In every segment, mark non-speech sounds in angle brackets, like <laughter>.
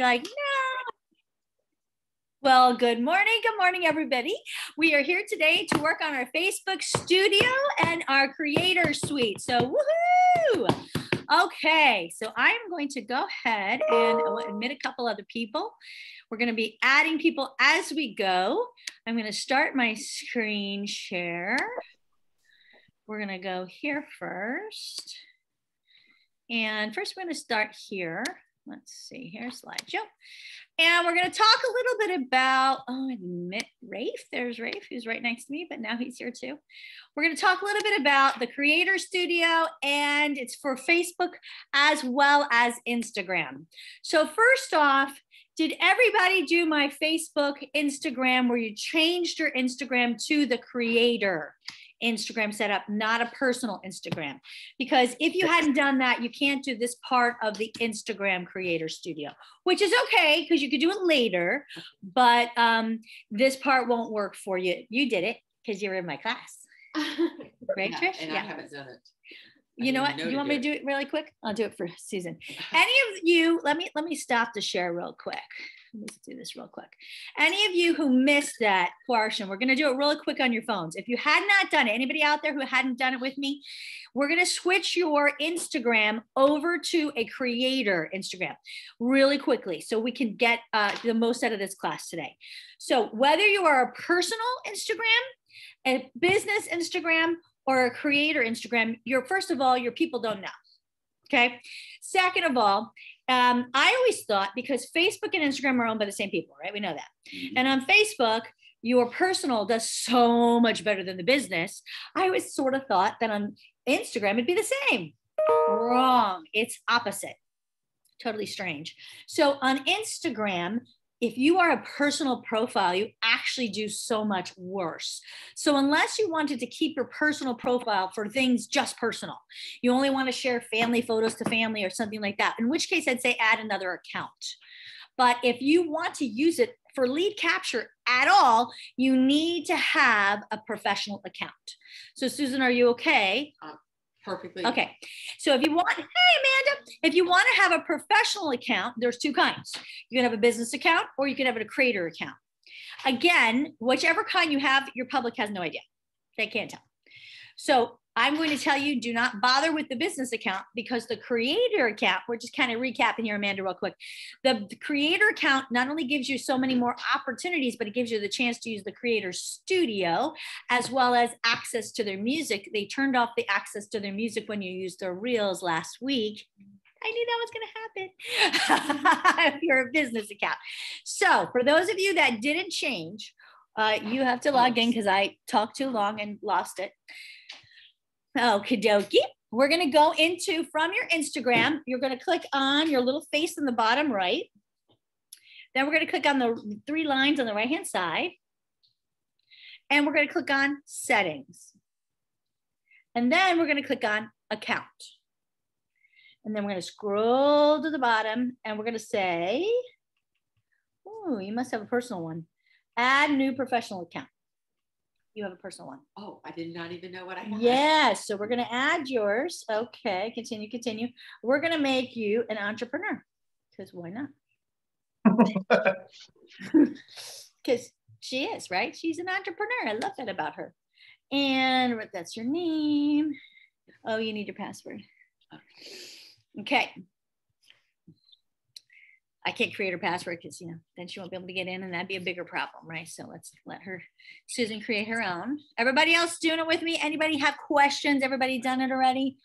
like, no. Well, good morning. Good morning, everybody. We are here today to work on our Facebook studio and our creator suite. So, woohoo! Okay, so I'm going to go ahead and admit a couple other people. We're going to be adding people as we go. I'm going to start my screen share. We're going to go here first. And first, we're going to start here. Let's see here, slideshow. And we're going to talk a little bit about, oh, I admit Rafe. There's Rafe, who's right next to me, but now he's here too. We're going to talk a little bit about the Creator Studio, and it's for Facebook as well as Instagram. So, first off, did everybody do my Facebook, Instagram, where you changed your Instagram to the creator? Instagram setup, not a personal Instagram. Because if you hadn't done that, you can't do this part of the Instagram Creator Studio, which is okay because you could do it later, but um, this part won't work for you. You did it because you're in my class. <laughs> right, yeah, Trish? And yeah. I haven't done it. You know what? You want me to do it really quick? I'll do it for Susan. <laughs> Any of you, let me let me stop the share real quick. Let me do this real quick. Any of you who missed that portion, we're going to do it really quick on your phones. If you had not done it, anybody out there who hadn't done it with me, we're going to switch your Instagram over to a creator Instagram really quickly so we can get uh, the most out of this class today. So, whether you are a personal Instagram, a business Instagram, or a creator Instagram, your first of all, your people don't know. Okay. Second of all, um, I always thought because Facebook and Instagram are owned by the same people, right? We know that. Mm-hmm. And on Facebook, your personal does so much better than the business. I always sort of thought that on Instagram it'd be the same. Wrong. It's opposite. Totally strange. So on Instagram, if you are a personal profile, you actually do so much worse. So, unless you wanted to keep your personal profile for things just personal, you only want to share family photos to family or something like that, in which case I'd say add another account. But if you want to use it for lead capture at all, you need to have a professional account. So, Susan, are you okay? Uh, Perfectly. Okay. So if you want, hey, Amanda, if you want to have a professional account, there's two kinds. You can have a business account or you can have a creator account. Again, whichever kind you have, your public has no idea. They can't tell. So I'm going to tell you do not bother with the business account because the creator account, we're just kind of recapping here, Amanda, real quick. The, the, creator account not only gives you so many more opportunities, but it gives you the chance to use the creator studio as well as access to their music. They turned off the access to their music when you used their reels last week. I knew that was going to happen <laughs> if you're a business account. So, for those of you that didn't change, uh, you have to log in because I talked too long and lost it. Okie dokie. We're going to go into from your Instagram. You're going to click on your little face in the bottom right. Then we're going to click on the three lines on the right hand side. And we're going to click on settings. And then we're going to click on account. And then we're going to scroll to the bottom and we're going to say, oh, you must have a personal one. Add new professional account. You have a personal one. Oh, I did not even know what I had. Yes. So we're going to add yours. Okay. Continue, continue. We're going to make you an entrepreneur because why not? <laughs> Because she is, right? She's an entrepreneur. I love that about her. And that's your name. Oh, you need your password. Okay. I can't create her password because you know then she won't be able to get in, and that'd be a bigger problem, right? So let's let her Susan create her own. Everybody else doing it with me? Anybody have questions? Everybody done it already?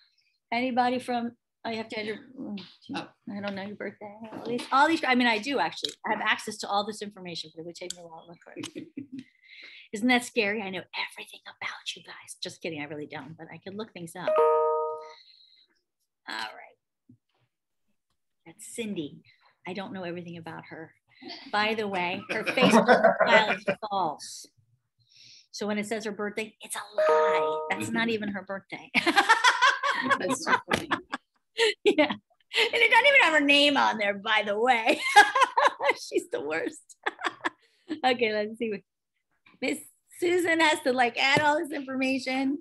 Anybody from? Oh, you have to. Enter, oh, oh, I don't know your birthday. All these, all these. I mean, I do actually. I have access to all this information, but it would take me a while to look for it. <laughs> Isn't that scary? I know everything about you guys. Just kidding. I really don't, but I can look things up. All right. That's Cindy. I don't know everything about her. By the way, her Facebook profile is <laughs> false. So when it says her birthday, it's a lie. That's not even her birthday. <laughs> That's so funny. <laughs> Yeah. And it doesn't even have her name on there, by the way. She's the worst. okay, let's see. Miss Susan has to like add all this information.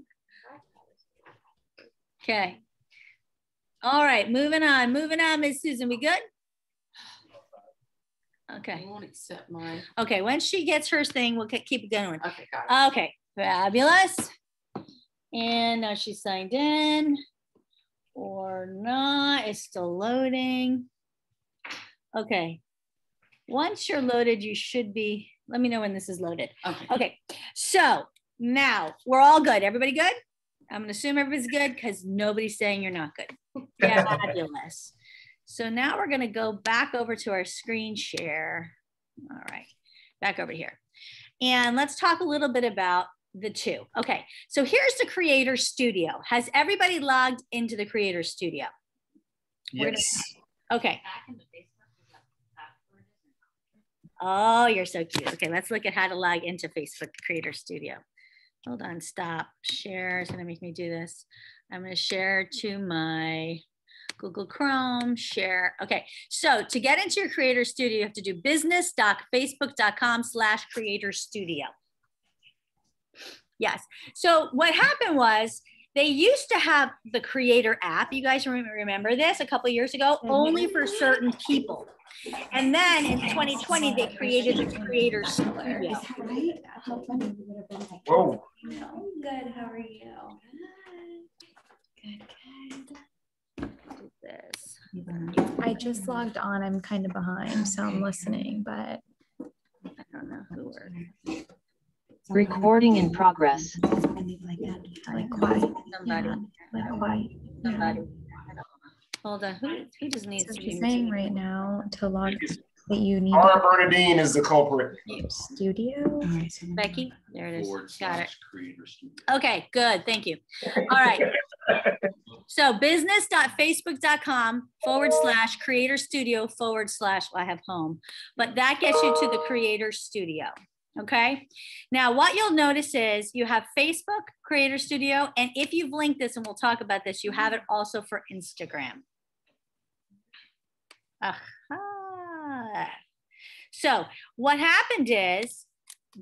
Okay. All right, moving on, moving on, Miss Susan. We good? Okay. I won't accept mine. Okay, once she gets her thing, we'll keep it going. Okay, got it. Okay, fabulous. And now she's signed in or not. It's still loading. Okay. Once you're loaded, you should be, let me know when this is loaded. Okay. Okay. So now we're all good. Everybody good? I'm going to assume everybody's good because nobody's saying you're not good. <laughs> Fabulous. So now we're going to go back over to our screen share. All right, back over here. And let's talk a little bit about the two. Okay, so here's the Creator Studio. Has everybody logged into the Creator Studio? Yes. Gonna, okay. Oh, you're so cute. Okay, let's look at how to log into Facebook Creator Studio. Hold on, stop. Share is gonna make me do this. I'm gonna share to my Google Chrome, share. Okay, so to get into your Creator Studio, you have to do business.facebook.com slash Creator Studio. Yes. So what happened was they used to have the creator app. You guys remember this a couple years ago, mm-hmm. only for certain people. And then in 2020, they created the creator studio. Whoa. Good. How are you? Good. Good. This. I just logged on. I'm kind of behind, so I'm listening, but I don't know who we're. Recording in progress. Like quiet. Somebody. Like quiet. Somebody. Hold on. Who, who does need so to she's saying right now to log that you need. Laura Bernadine is the culprit. Studio. Becky, there it is. Got it. Okay, good. Thank you. All right. <laughs> so business.facebook.com forward slash creator studio forward slash I have home. But that gets you to the creator studio. Okay. Now, what you'll notice is you have Facebook Creator Studio. And if you've linked this, and we'll talk about this, you have it also for Instagram. Aha. So, what happened is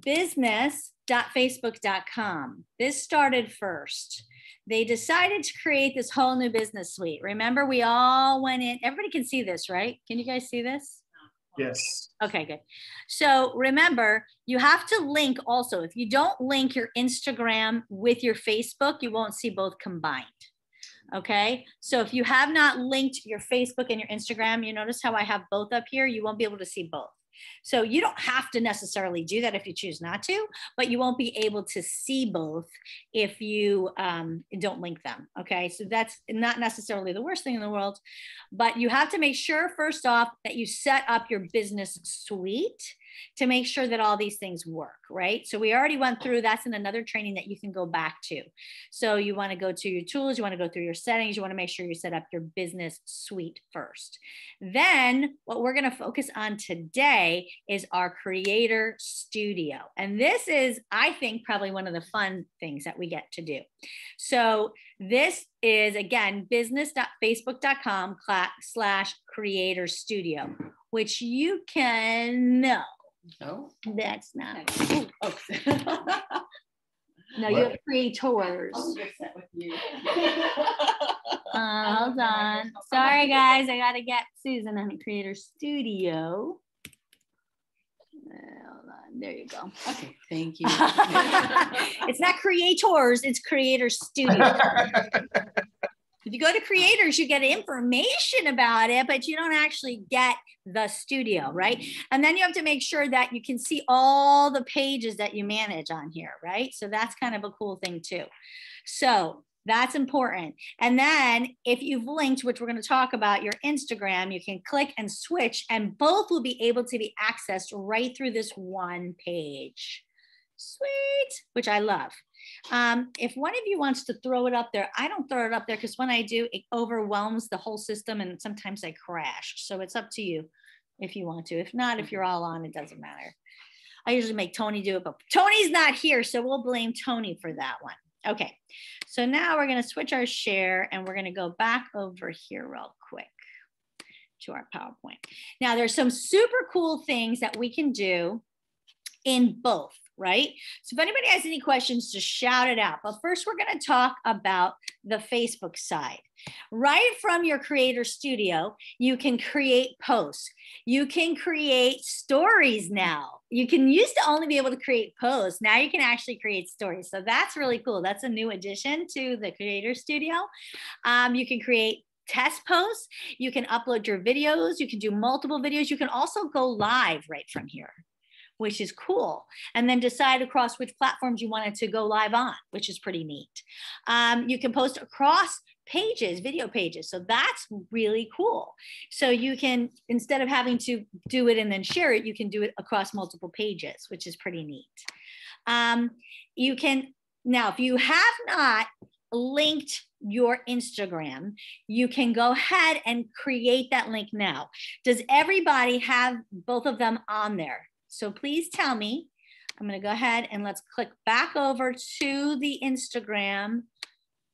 business.facebook.com. This started first. They decided to create this whole new business suite. Remember, we all went in, everybody can see this, right? Can you guys see this? Yes. Okay, good. So remember, you have to link also. If you don't link your Instagram with your Facebook, you won't see both combined. Okay. So if you have not linked your Facebook and your Instagram, you notice how I have both up here, you won't be able to see both. So you don't have to necessarily do that if you choose not to, but you won't be able to see both if you um, don't link them. Okay, so that's not necessarily the worst thing in the world, but you have to make sure first off that you set up your business suite to make sure that all these things work, right? So we already went through that's in another training that you can go back to. So you want to go to your tools, you want to go through your settings, you want to make sure you set up your business suite first. Then what we're going to focus on today is our creator studio. And this is, I think, probably one of the fun things that we get to do. So this is again business.facebook.com slash creator studio, which you can know no, that's not. <laughs> Oh. no, you have creators. with you. <laughs> uh, hold on. Sorry, guys. I got to get Susan on the Creator Studio. hold on. There you go. Okay, thank you. <laughs> it's not creators, it's Creator Studio. If you go to creators, you get information about it, but you don't actually get the studio, right? And then you have to make sure that you can see all the pages that you manage on here, right? So that's kind of a cool thing too. So that's important. And then if you've linked, which we're going to talk about, your Instagram, you can click and switch, and both will be able to be accessed right through this one page. Sweet, which I love. Um, if one of you wants to throw it up there, I don't throw it up there because when I do, it overwhelms the whole system and sometimes I crash. So it's up to you if you want to. If not, if you're all on, it doesn't matter. I usually make Tony do it, but Tony's not here, so we'll blame Tony for that one. Okay, so now we're gonna switch our share and we're gonna go back over here real quick to our PowerPoint. Now there's some super cool things that we can do in both right? So if anybody has any questions, just shout it out. But first, we're going to talk about the Facebook side. right from your creator studio, you can create posts. You can create stories now. You can used to only be able to create posts. Now you can actually create stories. So that's really cool. That's a new addition to the creator studio. Um, you can create test posts. You can upload your videos. You can do multiple videos. You can also go live right from here which is cool. And then decide across which platforms you wanted to go live on, which is pretty neat. Um, you can post across pages, video pages. So that's really cool. So you can, instead of having to do it and then share it, you can do it across multiple pages, which is pretty neat. Um, you can, now, if you have not linked your Instagram, you can go ahead and create that link now. Does everybody have both of them on there? So please tell me. I'm going to go ahead and let's click back over to the Instagram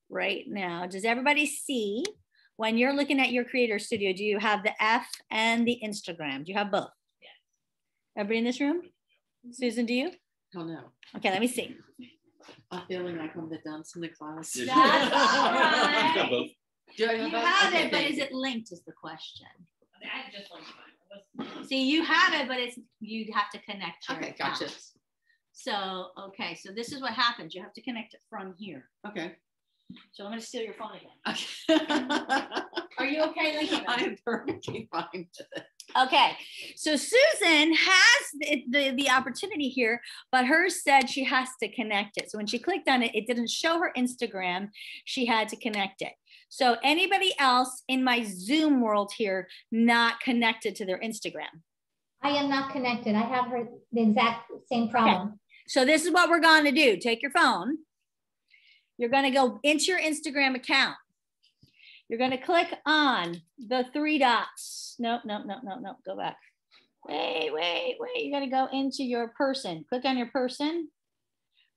right now. Does everybody see when you're looking at your creator studio? Do you have the F and the Instagram? Do you have both? Yes. Everybody in this room? Susan, do you? Oh no. Okay, let me see. I'm feeling like I'm the dunce in the class. That's all right. <laughs> Got both. Do I You have it, but is it linked is the question. I just like See, you have it, but it's you have to connect your Okay, gotcha. accounts. So, okay, so this is what happens. You have to connect it from here. Okay. So I'm gonna steal your phone again. Okay. <laughs> Are you okay them? I am perfectly fine with it. Okay, so Susan has the, the, the opportunity here, but hers said she has to connect it. So when she clicked on it, it didn't show her Instagram. She had to connect it. So anybody else in my Zoom world here not connected to their Instagram? I am not connected. I have her the exact same problem. So this is what we're going to do. Take your phone. You're going to go into your Instagram account. You're going to click on the three dots. No, no, no, no, no. Go back. Wait, wait, wait. You got to go into your person. Click on your person.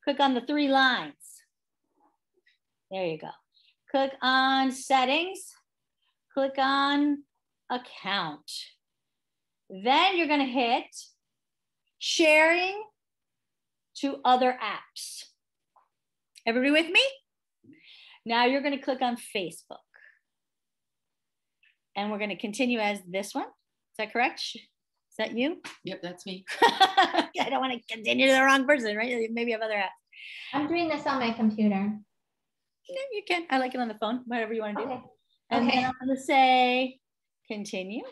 Click on the three lines. There you go. Click on settings. Click on account. Then you're going to hit sharing to other apps. Everybody with me? Now you're going to click on Facebook. And we're going to continue as this one. Is that correct? Is that you? Yep, that's me. <laughs> I don't want to continue to the wrong person, right? Maybe you have other apps. I'm doing this on my computer. No, you can. I like it on the phone, whatever you want to do. Okay. And Okay. then I'm going to say continue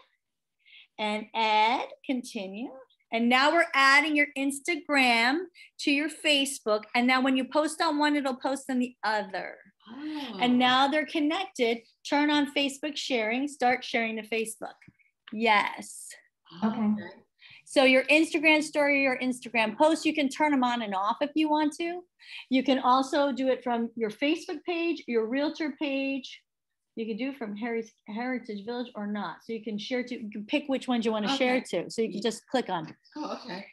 and add continue. And now we're adding your Instagram to your Facebook. And now when you post on one, it'll post on the other. Oh. And now they're connected. Turn on Facebook sharing, start sharing to Facebook. Yes. Okay. So your Instagram story, your Instagram post, you can turn them on and off if you want to. You can also do it from your Facebook page, your realtor page. You can do from Heritage, Heritage Village or not. So you can share to, you can pick which ones you want to share to. So you can just click on. it. Oh, okay.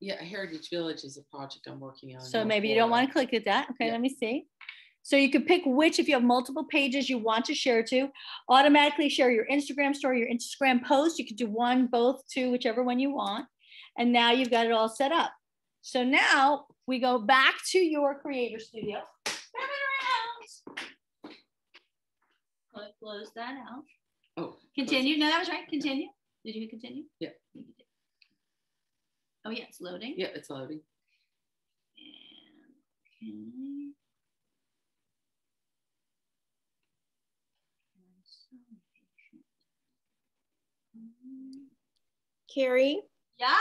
Yeah, Heritage Village is a project I'm working on. So maybe you don't want to click at that. Okay, Yeah. let me see. So you can pick which, if you have multiple pages you want to share to, automatically share your Instagram story, your Instagram post. You could do one, both, two, whichever one you want. And now you've got it all set up. So now we go back to your creator studio. Turn it around. Close- that out. Oh. Continue. No, that was right. Continue. Did you hit continue? Yeah. Oh, yeah, it's loading. Yeah, it's loading. And, okay. I'm so impatient. Mm, Carrie, Yeah.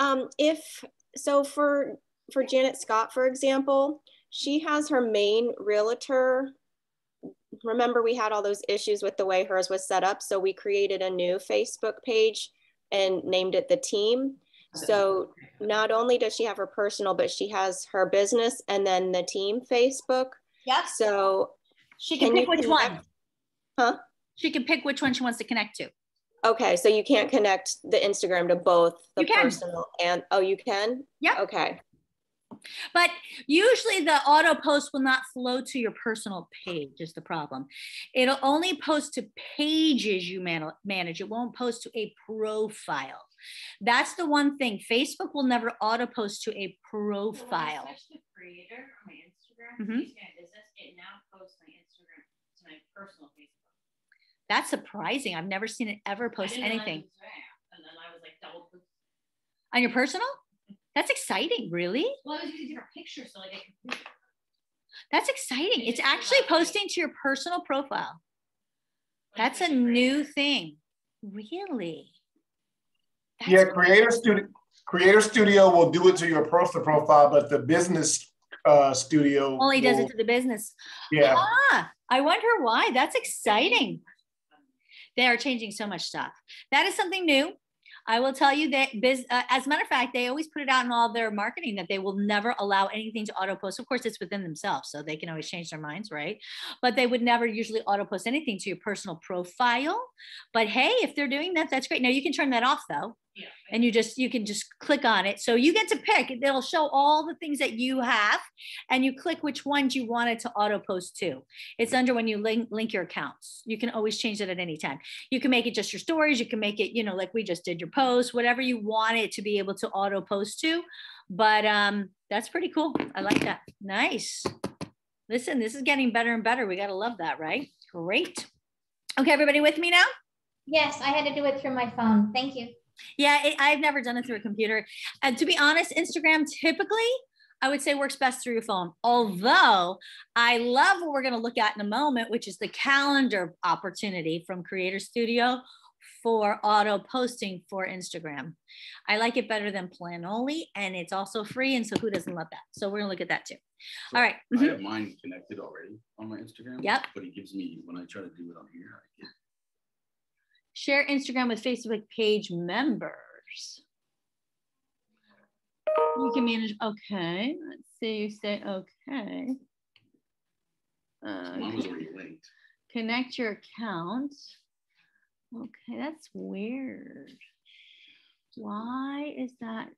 um, if so for for Janet Scott, for example, she has her main realtor. Remember, we had all those issues with the way hers was set up, so we created a new Facebook page and named it the team. So not only does she have her personal, but she has her business and then the team Facebook. Yeah. So She can Can pick which one. Huh? She can pick which one she wants to connect to. Okay, so you can't connect the Instagram to both the personal and oh, you can. Yeah. Okay. But usually the auto post will not flow to your personal page is the problem. It'll only post to pages you man- manage. It won't post to a profile. That's the one thing. Facebook will never auto post to a profile. Switch to creator on my Instagram. Mhm. Business. It now posts my Instagram to my my personal Facebook. That's surprising. I've never seen it ever post didn't know that anything. And then I was like double. On your personal? That's exciting, really? Well, I was using different pictures, so like I could. That's exciting. It's It is actually posting to your personal profile. like, That's a picture frame. new thing. Really? That's Yeah, Creator Studio, Creator Studio will do it to your personal profile, but the business uh, studio. Only does will- it to the business. Yeah, Ah, I wonder why. That's exciting. They are changing so much stuff. That is something new. I will tell you that, biz, uh, as a matter of fact, they always put it out in all their marketing that they will never allow anything to auto post. Of course, it's within themselves, so they can always change their minds, right? But they would never usually auto post anything to your personal profile. But hey, if they're doing that, that's great. Now you can turn that off though Yeah. and you just you can just click on it. So you get to pick. It'll show all the things that you have and you click which ones you want it to auto post to. It's under when you link link your accounts. You can always change it at any time. You can make it just your stories. You can make it you know like we just did your post whatever you want it to be able to auto post to. But um that's pretty cool. I like that. Nice. Listen this is getting better and better. We got to love that right? Great. Okay everybody with me now? Yes, I had to do it through my phone. Thank you. Yeah, it, I've never done it through a computer. And to be honest, Instagram typically, I would say works best through your phone. Although I love what we're going to look at in a moment, which is the calendar opportunity from Creator Studio for auto posting for Instagram. I like it better than Planoly, and it's also free. And so who doesn't love that? So we're going to look at that too. So All right. I Mhm. have mine connected already on my Instagram. Yep. But it gives me, when I try to do it on here, I get, Share Instagram with Facebook page members. You can manage, okay, let's see, you say, okay. mine Uh, connect your account. Okay, that's weird. Why is that?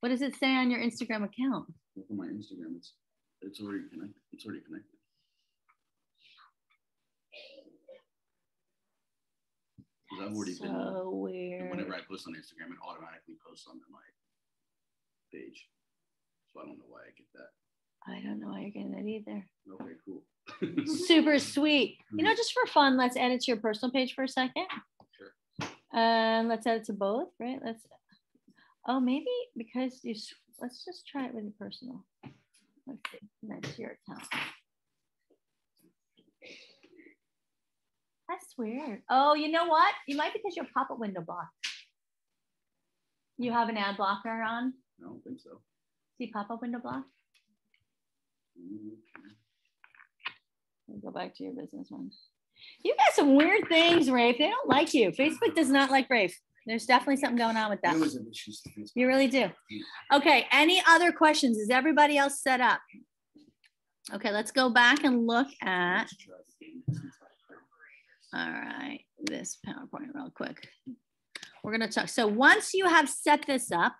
What does it say on your Instagram account? Look on my Instagram, it's, it's already connected, it's already connected. I've already been, So and weird. whenever I post on Instagram, it automatically posts onto my page. So I don't know why I get that. I don't know why you're getting that either. Okay, cool. <laughs> Super sweet. You know, mm. just for fun, let's add it to your personal page for a second. Sure. And let's add it to both, right? Let's, oh, maybe because you, let's just try it with your personal. Let's see, that's your account. That's weird. Oh, you know what? You might because your pop-up window blocked. You have an ad blocker on? I don't think so. See pop-up window block? Mhm. Go back to your business one. You got some weird things, Rafe. They don't like you. Facebook does not like Rafe. There's definitely something going on with that. There was an issue. You really do. Okay, any other questions? Is everybody else set up? Okay, let's go back and look at, all right, this PowerPoint real quick. We're gonna talk, so once you have set this up,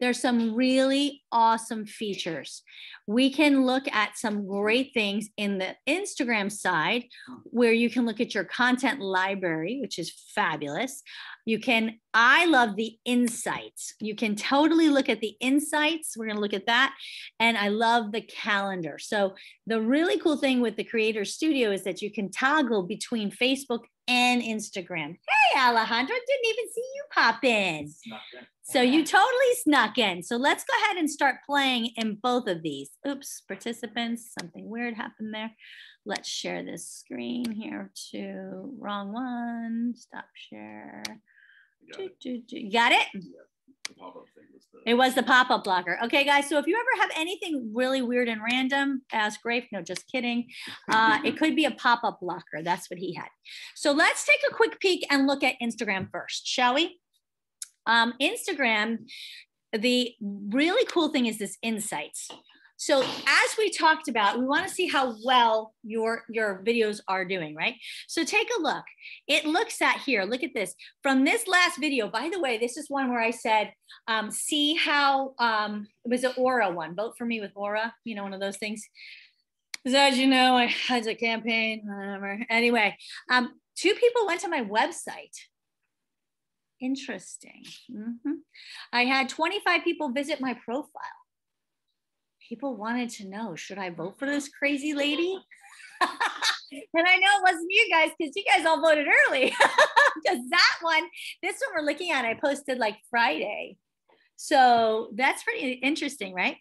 there's some really awesome features. We can look at some great things in the Instagram side where you can look at your content library, which is fabulous. You can, I love the insights. You can totally look at the insights. We're going to look at that. And I love the calendar. So, the really cool thing with the Creator Studio is that you can toggle between Facebook and Instagram. Hey, Alejandro, didn't even see you pop in. So, you totally snuck in. So, let's go ahead and start playing in both of these. Oops, participants, something weird happened there. Let's share this screen here to wrong one. Stop share. Got Do, it. do, do. You got it? The pop-up thing was the. It was the pop-up blocker. Okay, guys. So if you ever have anything really weird and random, ask Rafe. No, just kidding. <laughs> Uh, it could be a pop-up blocker. That's what he had. So let's take a quick peek and look at Instagram first, shall we? Um, Instagram, the really cool thing is this insights. So as we talked about, we want to see how well your your videos are doing, right? So take a look. It looks at here. Look at this. From this last video, by the way, this is one where I said, um, see how um, it was an Aura one. Vote for me with Aura. You know, one of those things. As you know, I had a campaign, whatever. Anyway, um, two people went to my website. Interesting. Mhm. I had 25 people visit my profile. People wanted to know, should I vote for this crazy lady? <laughs> and I know it wasn't you guys because you guys all voted early. <laughs> Because that one, this one we're looking at, I posted like Friday. So that's pretty interesting, right?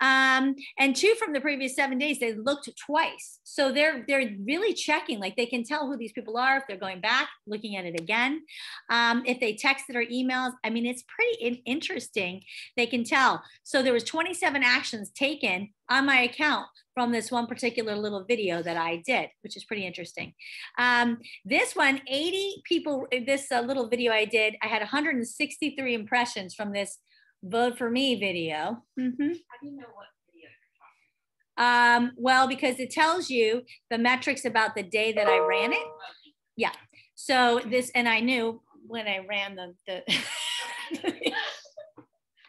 Um, and two from the previous seven days, they looked twice. So they're they're really checking, like they can tell who these people are if they're going back, looking at it again. Um, if they texted or emails, I mean, it's pretty in- interesting. They can tell. So there was 27 actions taken on my account from this one particular little video that I did, which is pretty interesting. Um, this one, 80 people, this uh, little video I did, I had 163 impressions from this vote for me video. Mhm. How do you know what video you're talking Um, well, because it tells you the metrics about the day that I ran it. Yeah. So this, and I knew when I ran the, the <laughs>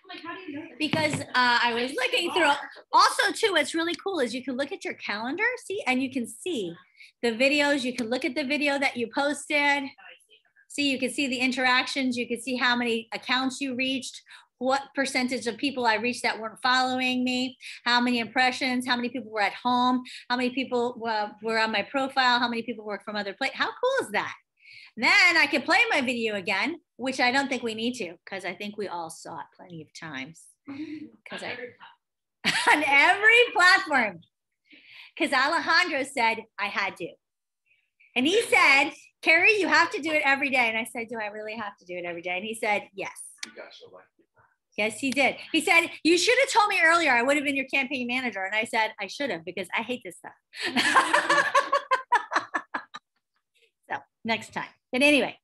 like, how do you know? that? because uh, I was looking through. Also, too, what's really cool is you can look at your calendar, see, and you can see the videos. You can look at the video that you posted. Oh, I see. See, you can see the interactions. You can see how many accounts you reached, what percentage of people I reached that weren't following me, how many impressions, how many people were at home, how many people were, were on my profile, how many people were from other places. How cool is that? Then I can play my video again, which I don't think we need to because I think we all saw it plenty of times. <laughs> Because On I every platform. <laughs> on every platform. Because Alejandro said I had to. And he said, Carrie, you have to do it every day. And I said, Do I really have to do it every day? And he said, Yes. You got so lucky. Yes, he did. He said, You should have told me earlier. I would have been your campaign manager. And I said, I should have because I hate this stuff. <laughs> so next time. But anyway,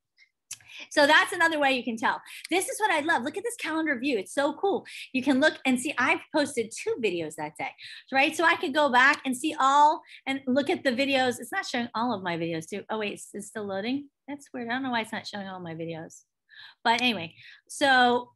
so that's another way you can tell. This is what I love. Look at this calendar view. It's so cool. You can look and see, I've posted two videos that day, right? So I could go back and see all and look at the videos. It's not showing all of my videos too. Oh, wait, it's still loading. That's weird. I don't know why it's not showing all my videos. But anyway, so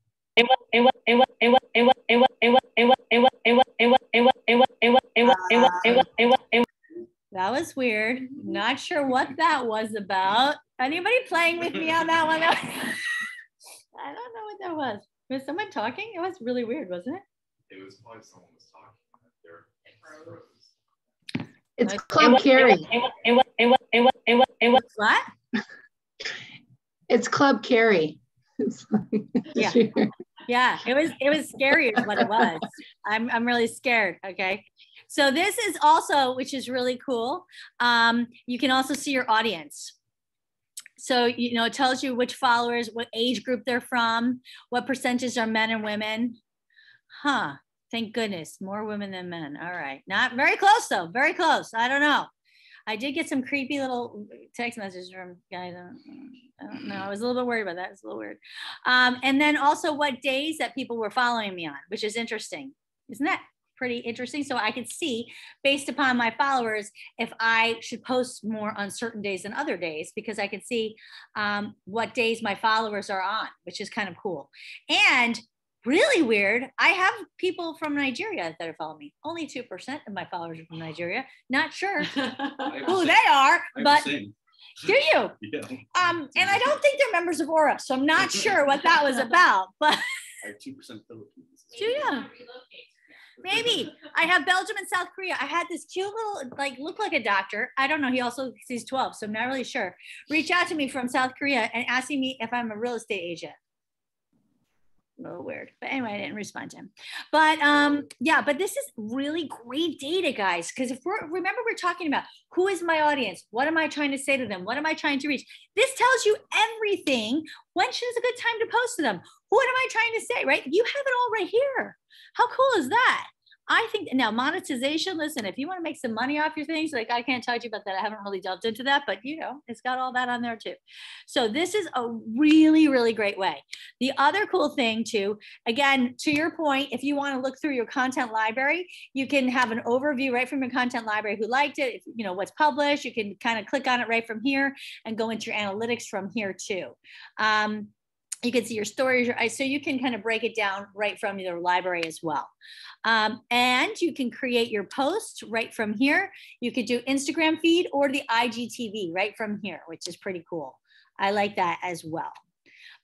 that was weird. Not sure what that was about. Anybody playing with me on that one? <laughs> I don't know what that was. Was someone talking? It was really weird, wasn't it? It was probably someone was talking. They're It froze. froze. It's Like- Club Carrie. What? It's Club Carrie. <laughs> Yeah. Yeah, it was it was scary what it was. I'm I'm really scared. Okay. So this is also, which is really cool. Um, you can also see your audience. So you know, it tells you which followers, what age group they're from, what percentage are men and women. Huh. Thank goodness, more women than men. All right. Not very close though. Very close. I don't know. I did get some creepy little text messages from guys. I don't, I don't know. I was a little bit worried about that. It's a little weird. Um, and then also what days that people were following me on, which is interesting. Isn't that pretty interesting? So I could see based upon my followers if I should post more on certain days than other days because I could see um, what days my followers are on, which is kind of cool. And really weird, I have people from Nigeria that are following me. Only 2% of my followers are from Nigeria. Not sure <laughs> who the they are, but do you? <laughs> Yeah. Um, and I don't think they're members of Aura, so I'm not <laughs> sure what that was about, but two percent Philippines. Do? Relocate. maybe I have Belgium and South Korea. I had this cute little, like, look like a doctor. I don't know. He also he's 12, so I'm not really sure. Reach out to me from South Korea and asking me if I'm a real estate agent. A little weird, but anyway, I didn't respond to him. But um, yeah, but this is really great data, guys. Because if we're remember, we're talking about who is my audience, what am I trying to say to them, what am I trying to reach? This tells you everything. When is a good time to post to them? What am I trying to say? Right? You have it all right here. How cool is that? I think now monetization. Listen, if you want to make some money off your things, like I can't tell you about that. I haven't really delved into that, but you know, it's got all that on there too. So this is a really, really great way. The other cool thing too, again, to your point, if you want to look through your content library, you can have an overview right from your content library who liked it, you know, what's published. You can kind of click on it right from here and go into your analytics from here too. Um, you can see your stories, your, so you can kind of break it down right from your library as well. Um, and you can create your post right from here. You could do Instagram feed or the IGTV right from here, which is pretty cool. I like that as well.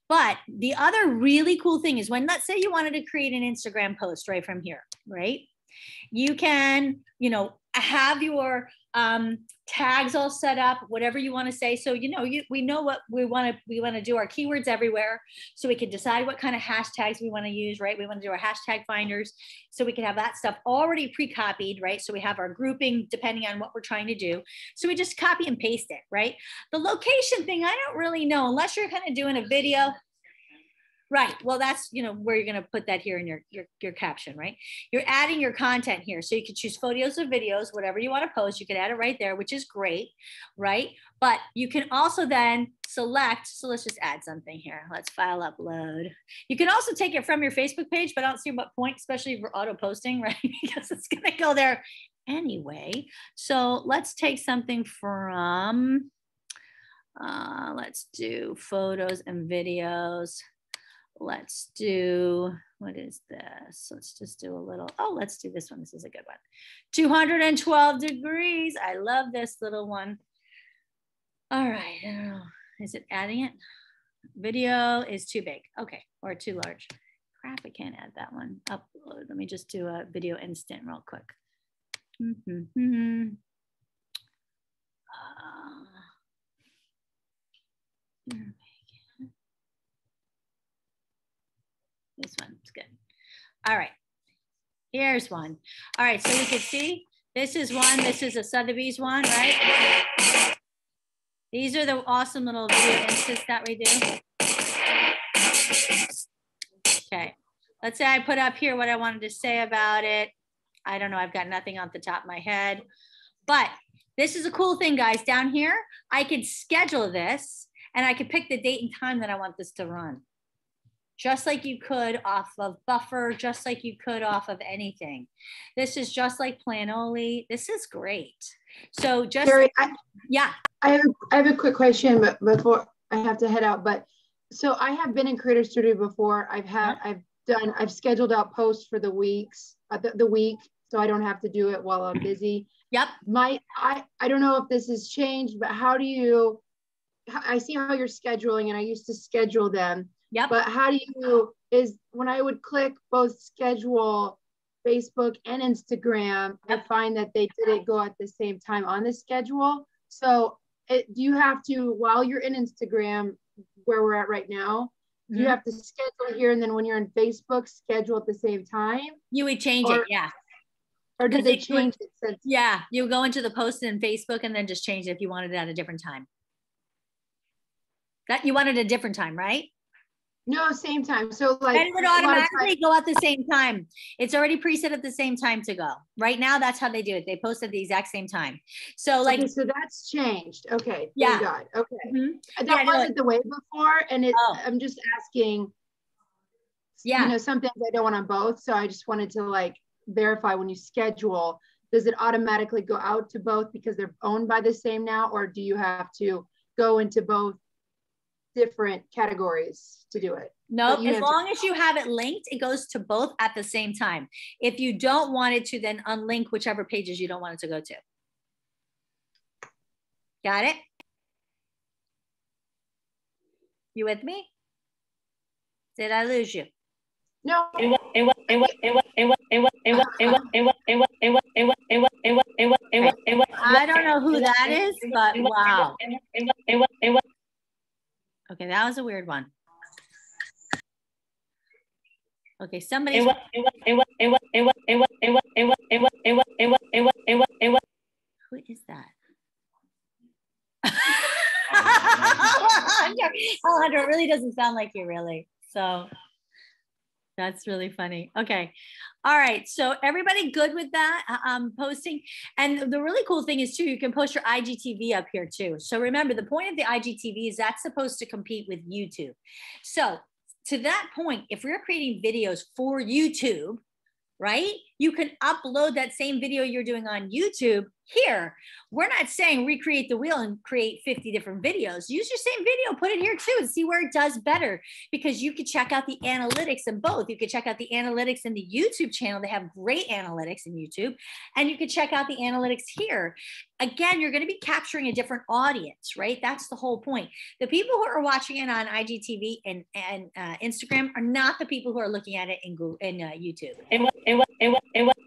But the other really cool thing is when, let's say you wanted to create an Instagram post right from here, right? You can, you know, have your um, tags all set up, whatever you want to say. So you know, you, we know what we want to we want to do our keywords everywhere, so we can decide what kind of hashtags we want to use. Right, we want to do our hashtag finders, so we can have that stuff already pre-copied. Right, so we have our grouping depending on what we're trying to do. So we just copy and paste it. Right, the location thing I don't really know unless you're kind of doing a video. Right. Well, that's you know where you're going to put that here in your, your your caption, right? You're adding your content here, so you can choose photos or videos, whatever you want to post. You can add it right there, which is great, right? But you can also then select. So let's just add something here. Let's file upload. You can also take it from your Facebook page, but I don't see what point, especially for auto posting, <laughs> right? because it's going to go there anyway. So let's take something from. Uh, let's do photos and videos let's do, what is this? Let's just do a little, oh, let's do this one. This is a good one. 212 degrees. I love this little one. All right, I. Is it adding it? Video is too big. Okay, or too large. Crap, I can't add that one. Upload. Let me just do a video instant real quick. Mm -hmm. uh, this one's good. All right, here's one. All right, so we can see this is one, this is a Sotheby's one, right? These are the awesome little video instants that we do. Okay, let's say I put up here what I wanted to say about it. I don't know, I've got nothing off the top of my head, but this is a cool thing, guys. Down here, I can schedule this and I can pick the date and time that I want this to run just like you could off of Buffer, just like you could off of anything. This is just like Planoly. This is great. So just, Carrie, I, yeah. I have, I have a quick question but before I have to head out, but so I have been in Creator Studio before. I've had, I've done, I've scheduled out posts for the weeks, uh, the, the week, so I don't have to do it while I'm busy. Yep. My, I, I don't know if this has changed, but how do you, I see how you're scheduling and I used to schedule them. Yep. But how do you is when I would click both schedule Facebook and Instagram, yep. I find that they didn't go at the same time on the schedule. So it, do you have to while you're in Instagram, where we're at right now, mm-hmm. you have to schedule here, and then when you're in Facebook, schedule at the same time? You would change or, it, yeah. Or did they change it since? Yeah, you go into the post in Facebook and then just change it if you wanted it at a different time. That you wanted a different time, right? No, same time. So like and it would automatically go at the same time. It's already preset at the same time to go. Right now, that's how they do it. They post at the exact same time. So like okay, so that's changed. Okay. Yeah. God. Okay. Mm-hmm. That yeah, wasn't the way before. And it oh. I'm just asking. Yeah. You know, some things I don't want on both. So I just wanted to like verify when you schedule, does it automatically go out to both because they're owned by the same now, or do you have to go into both different categories to do it. No, nope. as long to- as you have it linked, it goes to both at the same time. If you don't want it to, then unlink whichever pages you don't want it to go to. Got it? You with me? Did I lose you? No. I don't know who that is, but wow. Okay, that was a weird one. Okay, somebody. Who is that? Alejandro, it really doesn't sound like you, really. So that's really funny. Okay. All right. So everybody good with that uh, um, posting? And the really cool thing is too, you can post your IGTV up here too. So remember the point of the IGTV is that's supposed to compete with YouTube. So to that point, if we're creating videos for YouTube, right? You can upload that same video you're doing on YouTube here. We're not saying recreate the wheel and create 50 different videos. Use your same video, put it here too, and see where it does better because you could check out the analytics in both. You could check out the analytics in the YouTube channel. They have great analytics in YouTube, and you could check out the analytics here. Again, you're going to be capturing a different audience, right? That's the whole point. The people who are watching it on IGTV and, and uh, Instagram are not the people who are looking at it in Google in uh, YouTube. And what, and what, and what, and what,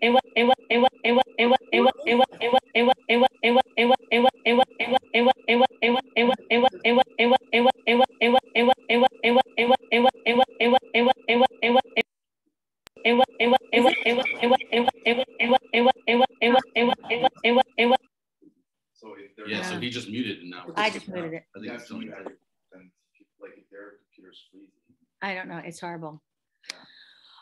So if they're Yeah, so he just muted and now. I just muted it. I think That's it's still something muted. that, then, like, if their computer's freezing. I don't know. It's horrible.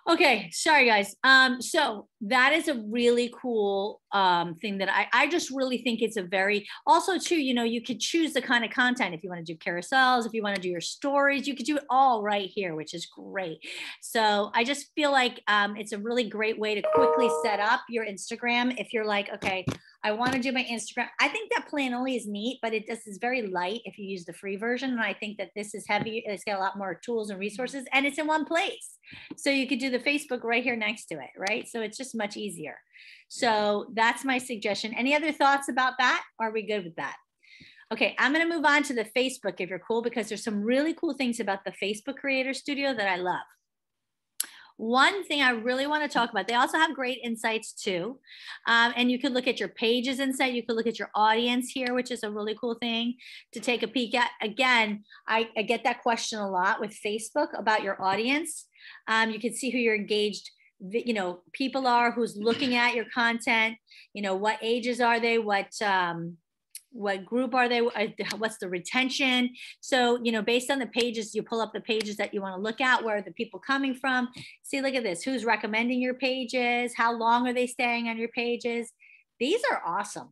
Okay, sorry guys. Um, so that is a really cool um thing that I I just really think it's a very also too, you know, you could choose the kind of content if you want to do carousels, if you want to do your stories, you could do it all right here, which is great. So I just feel like um it's a really great way to quickly set up your Instagram if you're like, okay, I want to do my Instagram. I think that Planoly is neat, but it just is very light if you use the free version. And I think that this is heavy. It's got a lot more tools and resources and it's in one place. So you could do the Facebook right here next to it, right? So it's just much easier. So that's my suggestion. Any other thoughts about that? Are we good with that? Okay, I'm going to move on to the Facebook if you're cool, because there's some really cool things about the Facebook Creator Studio that I love. One thing I really want to talk about, they also have great insights too. Um, and you could look at your pages insight. You could look at your audience here, which is a really cool thing to take a peek at. Again, I, I get that question a lot with Facebook about your audience. Um, you can see who you're engaged you know people are who's looking at your content you know what ages are they what um what group are they uh, what's the retention? So you know based on the pages you pull up the pages that you want to look at where are the people coming from? See look at this who's recommending your pages? How long are they staying on your pages? These are awesome.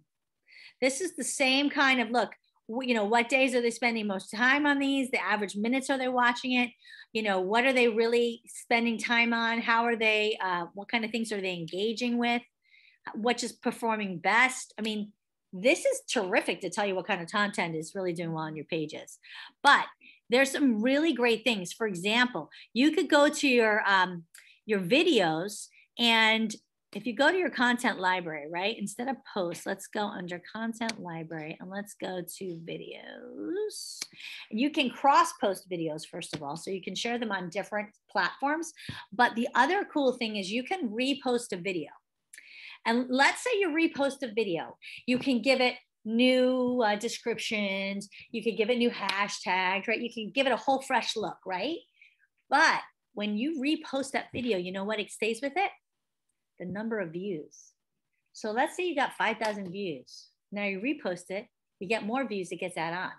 This is the same kind of look you know what days are they spending most time on these? The average minutes are they watching it? You know what are they really spending time on? How are they uh, what kind of things are they engaging with? What is just performing best? I mean this is terrific to tell you what kind of content is really doing well on your pages but there's some really great things for example you could go to your um, your videos and if you go to your content library, right, instead of posts, let's go under content library and let's go to videos. You can cross post videos, first of all, so you can share them on different platforms. But the other cool thing is you can repost a video. And let's say you repost a video, you can give it new uh, descriptions, you can give it new hashtags, right? You can give it a whole fresh look, right? But when you repost that video, you know what it stays with it? the number of views. So let's say you got 5,000 views. Now you repost it, you get more views, it gets that on.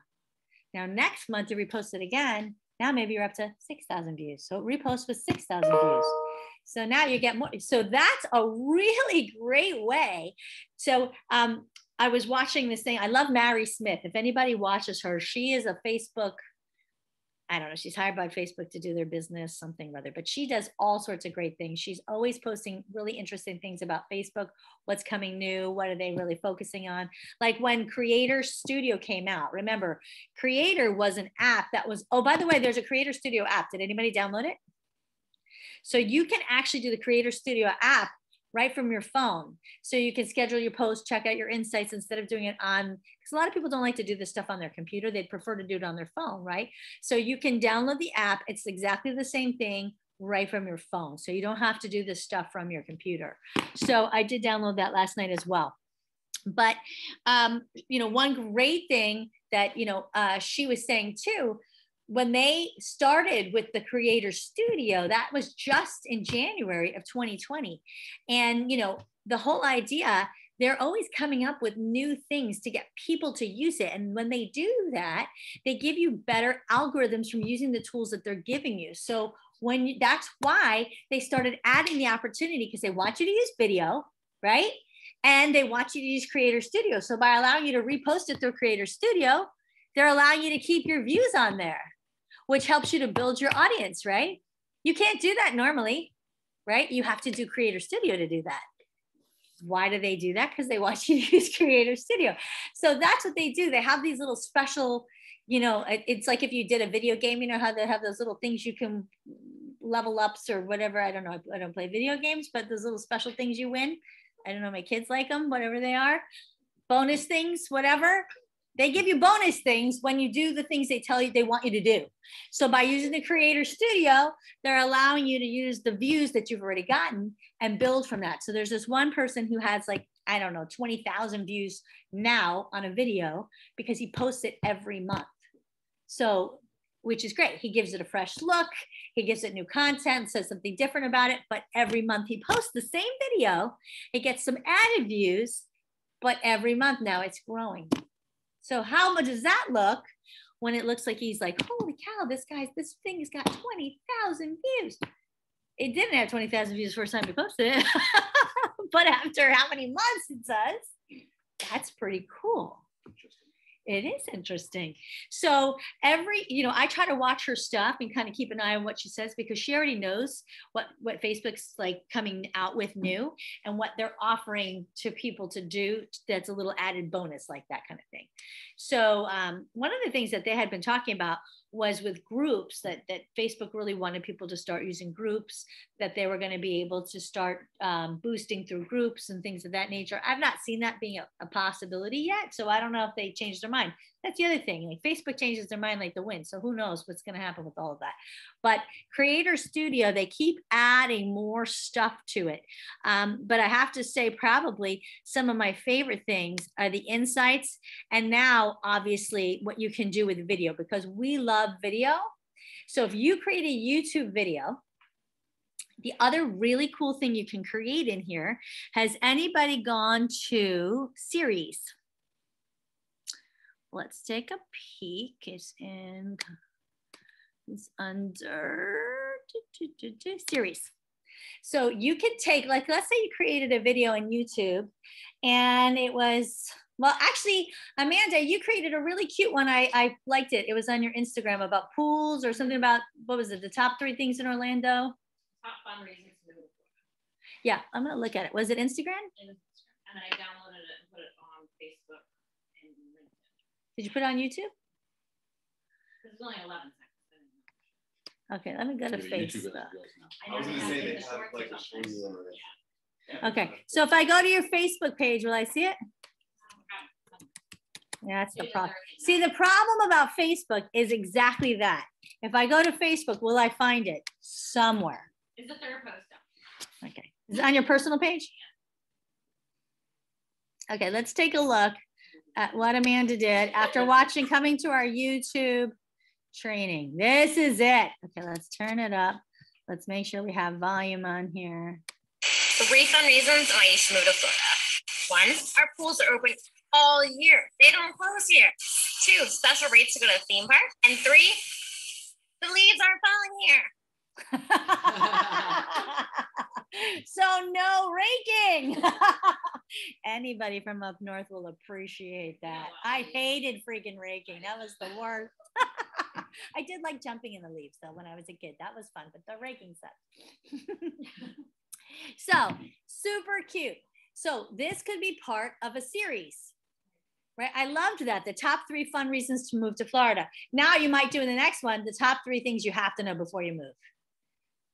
Now next month you repost it again. Now maybe you're up to 6,000 views. So repost with 6,000 views. So now you get more. So that's a really great way. So um, I was watching this thing. I love Mari Smith. If anybody watches her, she is a Facebook I don't know, she's hired by Facebook to do their business, something or other, but she does all sorts of great things. She's always posting really interesting things about Facebook, what's coming new, what are they really focusing on. Like when Creator Studio came out, remember, Creator was an app that was, oh, by the way, there's a Creator Studio app. Did anybody download it? So you can actually do the Creator Studio app right from your phone. So you can schedule your post, check out your insights instead of doing it on, because a lot of people don't like to do this stuff on their computer. They'd prefer to do it on their phone, right? So you can download the app. It's exactly the same thing right from your phone. So you don't have to do this stuff from your computer. So I did download that last night as well. But, um, you know, one great thing that, you know, uh, she was saying too, when they started with the creator studio that was just in january of 2020 and you know the whole idea they're always coming up with new things to get people to use it. And when they do that they give you better algorithms from using the tools that they're giving you. So when you, that's why they started adding the opportunity because they want you to use video right? And they want you to use creator studio. So by allowing you to repost it through creator studio they're allowing you to keep your views on there which helps you to build your audience, right? You can't do that normally, right? You have to do Creator Studio to do that. Why do they do that? Because they want <laughs> you to use Creator Studio. So that's what they do. They have these little special, you know, it's like if you did a video game, you know how they have those little things you can level ups or whatever. I don't know. I don't play video games, but those little special things you win. I don't know. My kids like them, whatever they are. Bonus things, whatever they give you bonus things when you do the things they tell you they want you to do. So by using the Creator Studio, they're allowing you to use the views that you've already gotten and build from that. So there's this one person who has like, I don't know, 20,000 views now on a video because he posts it every month. So, which is great. He gives it a fresh look. He gives it new content, says something different about it. But every month he posts the same video. It gets some added views, but every month now it's growing. So how much does that look when it looks like he's like, holy cow, this guy's, this thing has got 20,000 views. It didn't have 20,000 views the first time we posted it, <laughs> but after how many months it says, that's pretty cool. It is interesting. So every, you know, I try to watch her stuff and kind of keep an eye on what she says because she already knows what what Facebook's like coming out with new and what they're offering to people to do that's a little added bonus like that kind of thing. So um, one of the things that they had been talking about was with groups that that Facebook really wanted people to start using groups that they were going to be able to start um, boosting through groups and things of that nature. I've not seen that being a, a, possibility yet, so I don't know if they changed their mind. That's the other thing. Like Facebook changes their mind like the wind, so who knows what's going to happen with all of that. But Creator Studio, they keep adding more stuff to it. Um, but I have to say, probably some of my favorite things are the insights, and now obviously what you can do with video because we love video. So if you create a YouTube video, the other really cool thing you can create in here, has anybody gone to series? Let's take a peek. It's in, it's under do, do, do, series. So you could take, like, let's say you created a video on YouTube and it was, well, actually, Amanda, you created a really cute one. I, I liked it. It was on your Instagram about pools or something about, what was it, the top three things in Orlando? top fundraising Yeah, I'm gonna look at it. Was it Instagram? And, and I downloaded it and put it on Facebook and LinkedIn. Did you put it on YouTube? It's only 11 seconds. Okay, let me go to Yeah, YouTube Facebook. has reels now. I was gonna had say they have like a something. shorts or- Okay, so if I go to your Facebook page, will I see it? Yeah, that's the problem. See, the problem about Facebook is exactly that. If I go to Facebook, will I find it somewhere? It's the third post up. Okay. Is it on your personal page? Okay, let's take a look at what Amanda did after watching coming to our YouTube training. This is it. Okay, let's turn it up. Let's make sure we have volume on here. Three fun reasons why you should move to Florida. One, our pools are open all year. They don't close here. Two, special rates to go to the theme park. And three, the leaves aren't falling here. <laughs> <laughs> <laughs> so no raking. <laughs> Anybody from up north will appreciate that. I hated freaking raking. That was the worst. <laughs> I did like jumping in the leaves though when I was a kid. That was fun, but the raking sucked. so super cute. So this could be part of a series. Right. I loved that. The top three fun reasons to move to Florida. Now you might do in the next one the top three things you have to know before you move.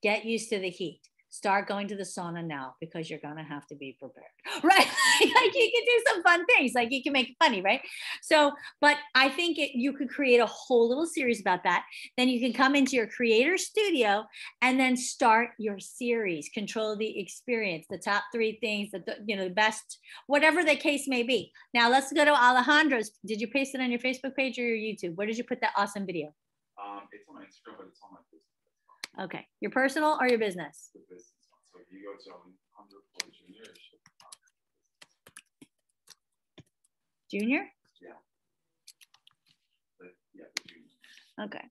Get used to the heat. Start going to the sauna now because you're gonna have to be prepared, <laughs> right? <laughs> like you can do some fun things, like you can make it funny, right? So, but I think it, you could create a whole little series about that. Then you can come into your creator studio and then start your series. Control the experience, the top three things, that you know, the best, whatever the case may be. Now let's go to Alejandro's. Did you paste it on your Facebook page or your YouTube? Where did you put that awesome video? Um, it's on Instagram, but it's on my Facebook. Okay, your personal or your business? The business one. So if you go to Alejandro Jr., it should pop up. Junior? Yeah. But, yeah, junior. Okay.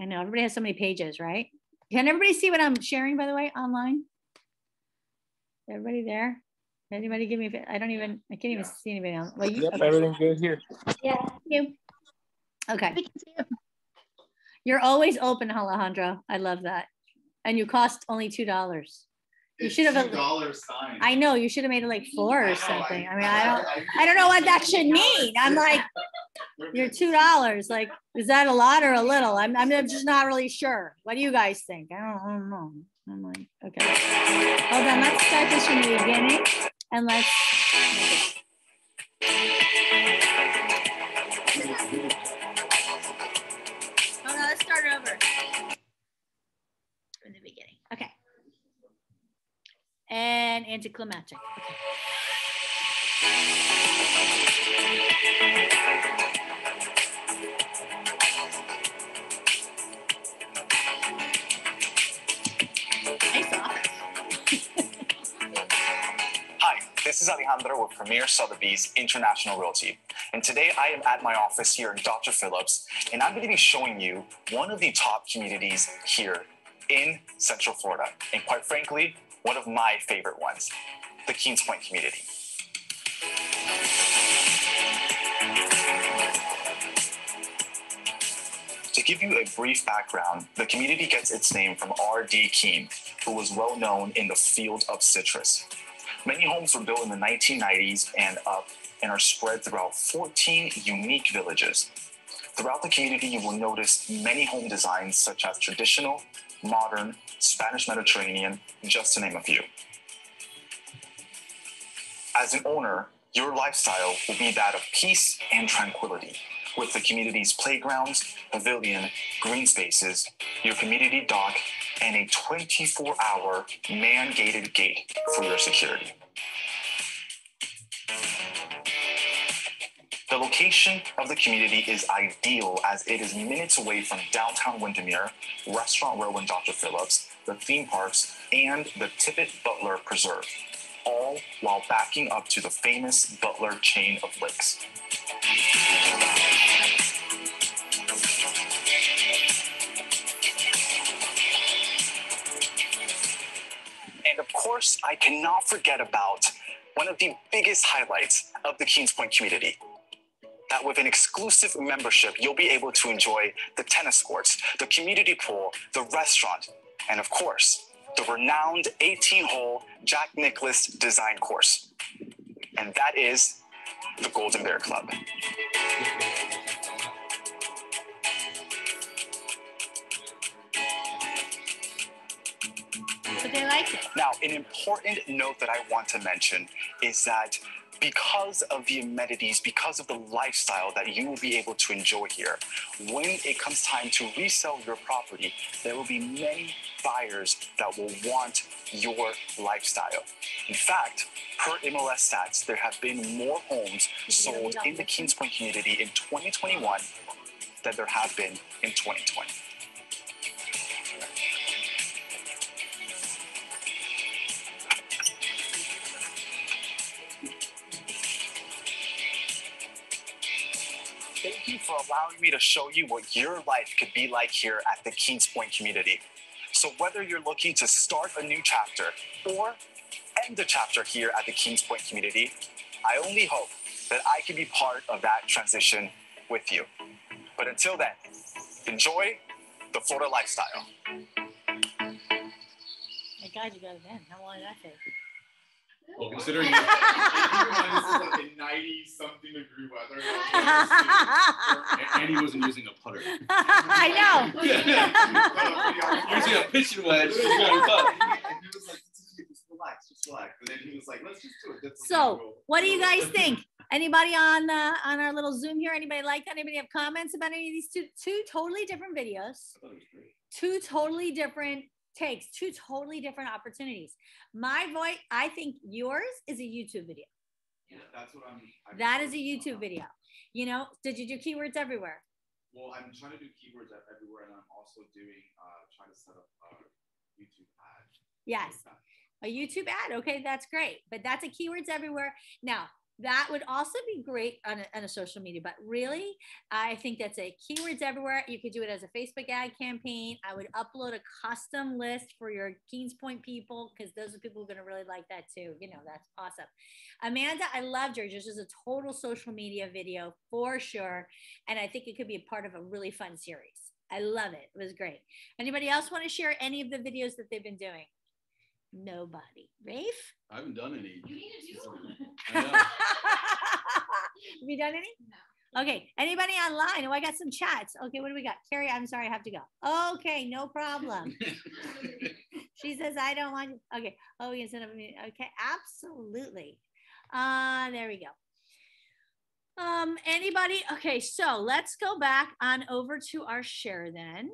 I know everybody has so many pages, right? Can everybody see what I'm sharing, by the way, online? Everybody there? Anybody give me, I don't even, I can't even Yeah. see anybody else. Well, you, Yep, okay. everything's good here. Yeah. you. Okay. You're always open, Alejandro. I love that. And you cost only two dollars. You should have- two dollars sign. I know you should have made it like four or something. I mean, I don't, I, I don't know what that should <laughs> mean. I'm like, <laughs> you're two dollars. Like, is that a lot or a little? I'm, I'm just not really sure. What do you guys think? I don't, I don't know. I'm like, okay. Hold on, let's start this from the beginning and let's. And anticlimactic. Okay. Hi, this is Alejandro with Premier Sotheby's International Realty. And today I am at my office here in Dr. Phillips, and I'm going to be showing you one of the top communities here in Central Florida. And quite frankly, one of my favorite ones, the Keene's Pointe community. To give you a brief background, the community gets its name from R.D. Keene, who was well known in the field of citrus. Many homes were built in the 1990s and up and are spread throughout 14 unique villages. Throughout the community, you will notice many home designs such as traditional, modern, Spanish Mediterranean, just to name a few. As an owner, your lifestyle will be that of peace and tranquility with the community's playgrounds, pavilion, green spaces, your community dock, and a 24 hour man gated gate for your security. Location of the community is ideal as it is minutes away from downtown Windermere, Restaurant Row and Dr. Phillips, the theme parks, and the Tibet Butler Preserve, all while backing up to the famous Butler chain of lakes. And of course, I cannot forget about one of the biggest highlights of the Keene's Pointe community. That with an exclusive membership, you'll be able to enjoy the tennis courts, the community pool, the restaurant, and of course, the renowned 18 hole Jack Nicklaus design course. And that is the Golden Bear Club. But they like it. Now, an important note that I want to mention is that because of the amenities, because of the lifestyle that you will be able to enjoy here, when it comes time to resell your property, there will be many buyers that will want your lifestyle. In fact, per MLS stats, there have been more homes sold in the Keene's Pointe community in 2021 than there have been in 2020. You for allowing me to show you what your life could be like here at the Keene's Pointe community. So, whether you're looking to start a new chapter or end a chapter here at the Keene's Pointe community, I only hope that I can be part of that transition with you. But until then, enjoy the Florida lifestyle. My God, you got it in. How long did that take? Well, considering keep in mind this is like a 90 something degree weather. and he wasn't using a putter. I know. <laughs> using a pitching wedge. He's going to putt. And he was like, just relax, just relax. And then he was like, let's just do it. That's So, what do you guys think? Anybody on uh, on our little Zoom here? Anybody like that? Anybody have comments about any of these two two totally different videos? Two totally different takes, two totally different opportunities. My voice, I think yours is a YouTube video. Yeah, that's what I'm. I'm That is a YouTube video. You know, did you do keywords everywhere? Well, I'm trying to do keywords everywhere, and I'm also doing uh trying to set up a YouTube ad. Yes. A YouTube ad. Okay, that's great. But that's a keywords everywhere. Now, that would also be great on a, on a social media, but really, I think that's a keywords everywhere. You could do it as a Facebook ad campaign. I would upload a custom list for your Keene's Pointe people because those are people who are going to really like that too. You know, that's awesome. Amanda, I loved yours. Yours is a total social media video for sure. And I think it could be a part of a really fun series. I love it. It was great. Anybody else want to share any of the videos that they've been doing? Nobody. Rafe? I haven't done any. You need to do one. <laughs> Have you done any? No. Okay. Anybody online? Oh, I got some chats. Okay, what do we got? Carrie, I'm sorry, I have to go. Okay, no problem. <laughs> she says I don't want. Okay. Oh, you send up a. Okay, absolutely. Uh, there we go. Um, anybody? Okay, so let's go back on over to our share then.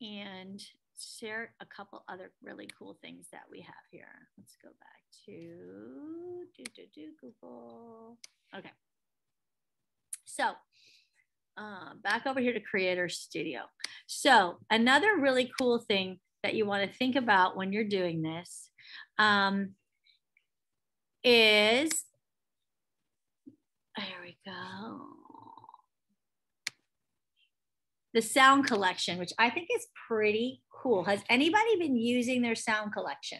And share a couple other really cool things that we have here. Let's go back to do, do, do, Google. Okay. So uh, back over here to Creator Studio. So another really cool thing that you want to think about when you're doing this um, is, there we go the sound collection, which I think is pretty cool. Has anybody been using their sound collection?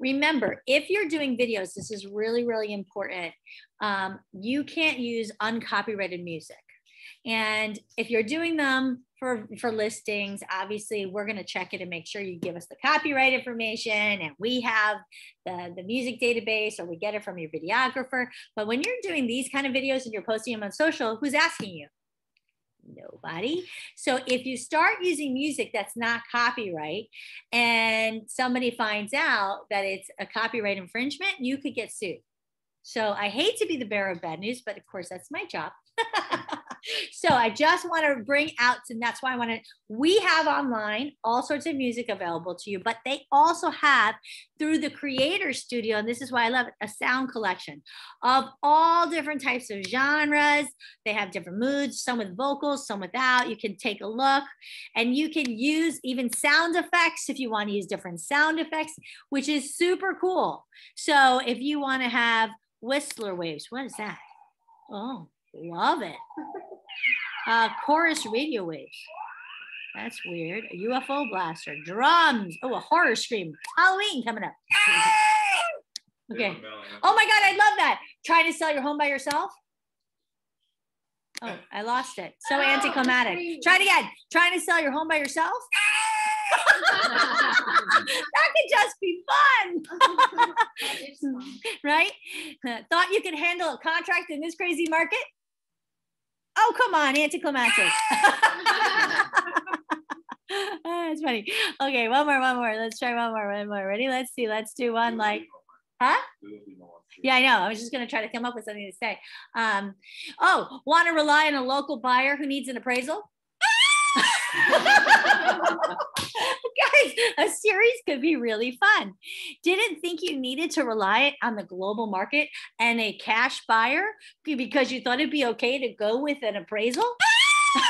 Remember, if you're doing videos, this is really, really important. Um, you can't use uncopyrighted music. And if you're doing them for, for listings, obviously we're going to check it and make sure you give us the copyright information and we have the, the music database or we get it from your videographer. But when you're doing these kind of videos and you're posting them on social, who's asking you? Nobody. So if you start using music that's not copyright and somebody finds out that it's a copyright infringement, you could get sued. So I hate to be the bearer of bad news, but of course that's my job. <laughs> so I just want to bring out, and that's why I want to. We have online all sorts of music available to you, but they also have through the Creator Studio, and this is why I love it, a sound collection of all different types of genres. They have different moods, some with vocals, some without. You can take a look, and you can use even sound effects if you want to use different sound effects, which is super cool. So if you want to have Whistler waves, what is that? Oh, Love it. Uh, chorus radio waves. That's weird. A UFO blaster, drums. Oh, a horror scream. Halloween coming up. <laughs> Okay. Oh my God, I love that. Trying to sell your home by yourself. Oh, I lost it. So anticlimactic. Try it again. Trying to sell your home by yourself. <laughs> that could just be fun. <laughs> right? Thought you could handle a contract in this crazy market? Oh, come on, anticlimactic. <laughs> oh, that's funny. Okay, one more, one more. Let's try one more, one more. Ready? Let's see. Let's do one like, huh? Yeah, I know. I was just going to try to come up with something to say. Um, oh, want to rely on a local buyer who needs an appraisal? Guys, a series could be really fun. Didn't think you needed to rely on the global market and a cash buyer because you thought it'd be okay to go with an appraisal? <laughs>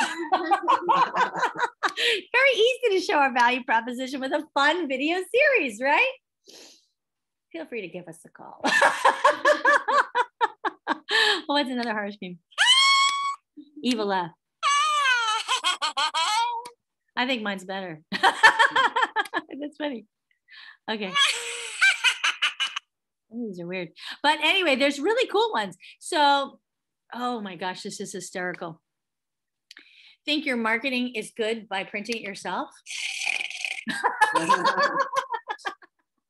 Very easy to show our value proposition with a fun video series, right? Feel free to give us a call. <laughs> What's another harsh name? Evil laugh. I think mine's better. <laughs> That's funny. Okay. <laughs> These are weird. But anyway, there's really cool ones. So, oh my gosh, this is hysterical. Think your marketing is good by printing it yourself? <laughs>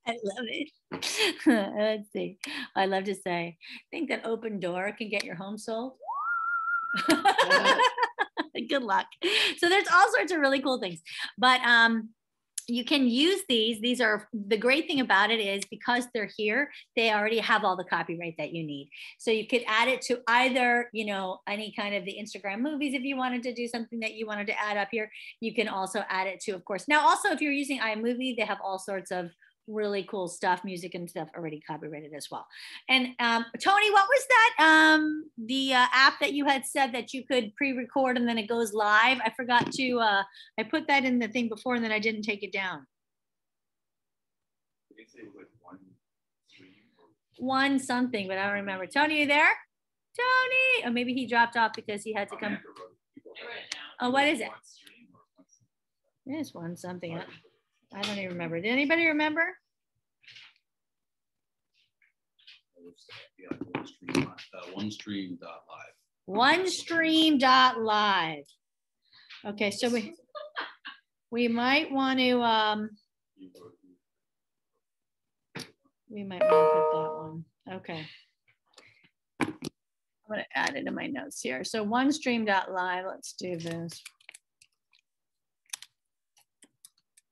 I love it. Let's see. Oh, I love to say, think that open door can get your home sold. <laughs> Good luck. So there's all sorts of really cool things. But um, you can use these. These are the great thing about it is because they're here, they already have all the copyright that you need. So you could add it to either, you know, any kind of the Instagram movies if you wanted to do something that you wanted to add up here. You can also add it to, of course. Now, also, if you're using iMovie, they have all sorts of really cool stuff, music and stuff already copyrighted as well. And um, Tony, what was that? Um, the uh, app that you had said that you could pre-record and then it goes live. I forgot to. Uh, I put that in the thing before and then I didn't take it down. One something, but I don't remember. Tony, you there? Tony, or maybe he dropped off because he had to come. Oh, what is it? It's one something. I don't even remember. Did anybody remember? one stream dot live. One stream dot live. Okay, so we we might want to um we might want to put that one. Okay. I'm gonna add it in my notes here. So one stream dot live. Let's do this.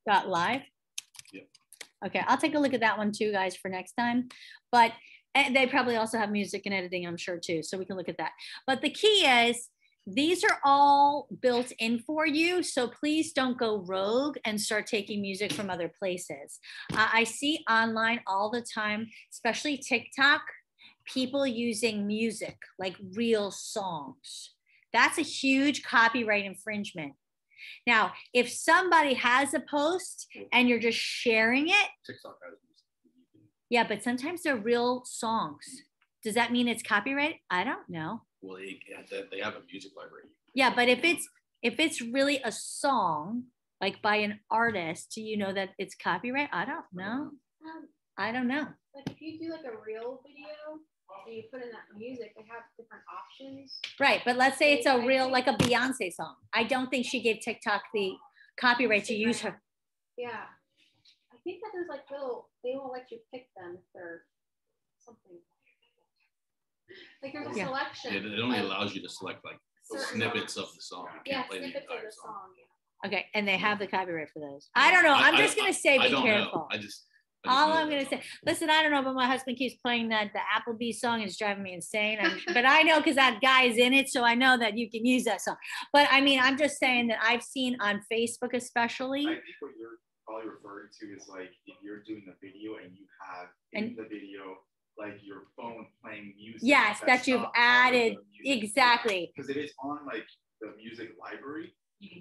Dot live. Yep. Okay, I'll take a look at that one too, guys, for next time. But and they probably also have music and editing, I'm sure too. So we can look at that. But the key is these are all built in for you. So please don't go rogue and start taking music from other places. Uh, I see online all the time, especially TikTok, people using music like real songs. That's a huge copyright infringement. Now, if somebody has a post and you're just sharing it, TikTok has yeah, but sometimes they're real songs. Does that mean it's copyright? I don't know. Well, they, they- they have a music library. Yeah, but if it's if it's really a song like by an artist, do you know that it's copyright? I don't know. Um, I don't know. like if you do like a real video and you put in that music, they have different options. Right, but let's say it's a real like a Beyonce song. I don't think she gave TikTok the copyright to use her. Yeah. I think that there's like little, they won't let you pick them if they're something. Like there's a Yeah. selection. It, it only of allows you to select like snippets songs. of the song. You Yeah, can't play the snippets of the song. song. Okay, and they have the copyright for those. I don't know. I'm I- just I- gonna say I be don't know. careful. I. I just All I'm gonna say, listen, I don't know, but my husband keeps playing that the Applebee song is driving me insane. I'm- but I know because that guy is in it, so I know that you can use that song. But I mean, I'm just saying that I've seen on Facebook especially. I think what you're probably referring to is like if you're doing a video and you have in And- the video like your phone playing music. Yes, that you've added exactly. Because it is on like the music library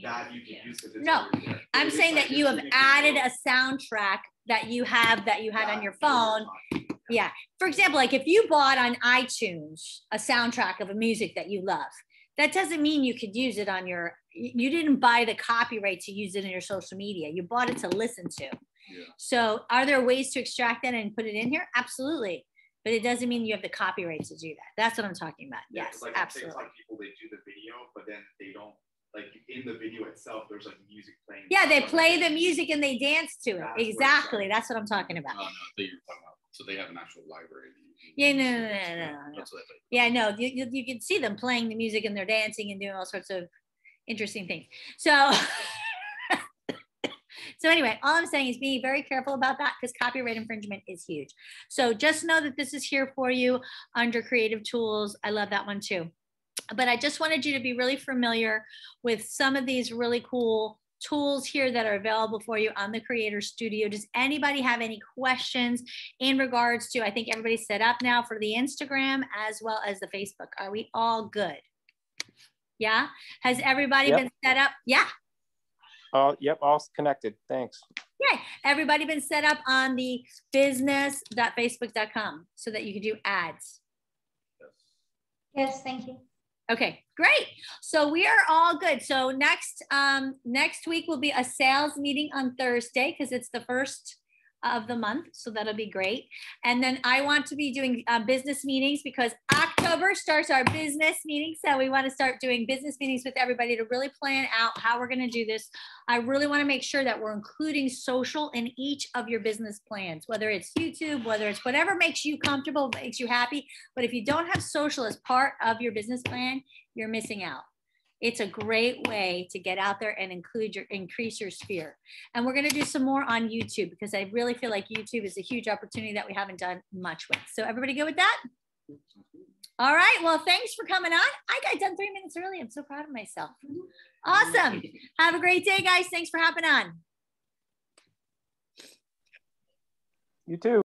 that you can use. 'cause it's No, already there. But I'm saying that you're have added a soundtrack that you have that you had on your phone. you're talking about. Yeah. For example, like if you bought on iTunes a soundtrack of a music that you love, that doesn't mean you could use it on your, you didn't buy the copyright to use it in your social media. You bought it to listen to. Yeah. So are there ways to extract that and put it in here? Absolutely. But it doesn't mean you have the copyright to do that. That's what I'm talking about. Yeah, Yes, 'cause, like on absolutely. TikTok, people they do the video, but then they don't like in the video itself. There's like music playing. Yeah, they play the music. and they dance to it. That's Exactly. That's what I'm talking about. Oh, no, I thought you were talking about, so they have an actual library. that you can Yeah, no, no, no, no, no, no. That's what I thought. Yeah, no, you, you, you can see them playing the music and they're dancing and doing all sorts of interesting things. So, <laughs> so anyway, all I'm saying is be very careful about that because copyright infringement is huge. So just know that this is here for you under creative tools. I love that one too. But I just wanted you to be really familiar with some of these really cool tools here that are available for you on the Creator Studio. Does anybody have any questions in regards to, I think everybody's set up now for the Instagram as well as the Facebook. Are we all good? Yeah. Has everybody Yep. been set up? Yeah. Oh, yep, all connected. Thanks. Yay. Everybody been set up on the business.facebook.com so that you can do ads. Yes, thank you. Okay, great. So we are all good. So next um next week will be a sales meeting on Thursday because it's the first of the month. So that'll be great. And then I want to be doing uh, business meetings because October starts our business meeting. So we want to start doing business meetings with everybody to really plan out how we're going to do this. I really want to make sure that we're including social in each of your business plans, whether it's YouTube, whether it's whatever makes you comfortable, makes you happy. But if you don't have social as part of your business plan, you're missing out. It's a great way to get out there and include your increase your sphere. And we're going to do some more on YouTube because I really feel like YouTube is a huge opportunity that we haven't done much with. So everybody good with that? All right. Well, thanks for coming on. I got done three minutes early. I'm so proud of myself. Awesome. Have a great day, guys. Thanks for hopping on. You too.